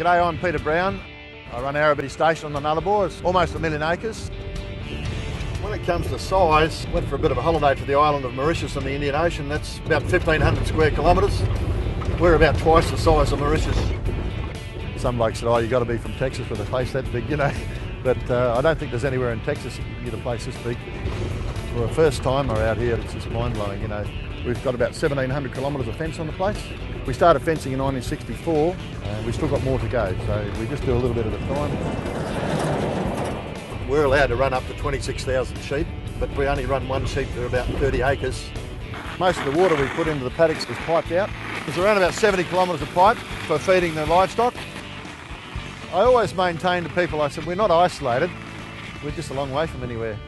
G'day, I'm Peter Brown. I run Arubiddy Station on the Nullarbor. It's almost a million acres. When it comes to size, went for a bit of a holiday to the island of Mauritius in the Indian Ocean. That's about 1,500 square kilometres. We're about twice the size of Mauritius. Some blokes said, oh, you've got to be from Texas with a place that big, you know. But uh, I don't think there's anywhere in Texas you can get a place this big. For a first timer out here, it's just mind blowing, you know. We've got about 1,700 kilometres of fence on the place. We started fencing in 1964 and uh, we've still got more to go, so we just do a little bit at a time. We're allowed to run up to 26,000 sheep, but we only run one sheep to about 30 acres. Most of the water we put into the paddocks is piped out. There's around about 70 kilometres of pipe for feeding the livestock. I always maintain to people, I said, we're not isolated, we're just a long way from anywhere.